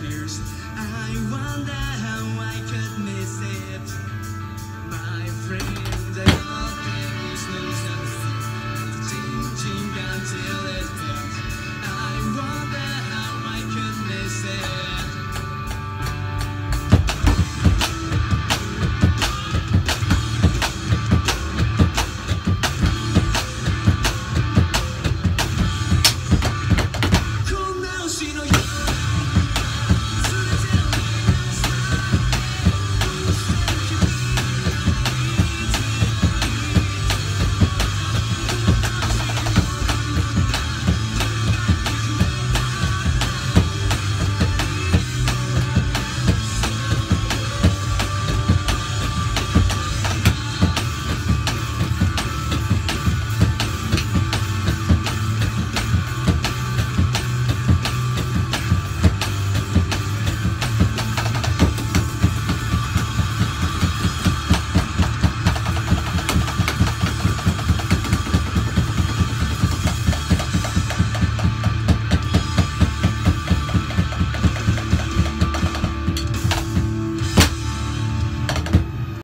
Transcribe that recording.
tears. I wonder.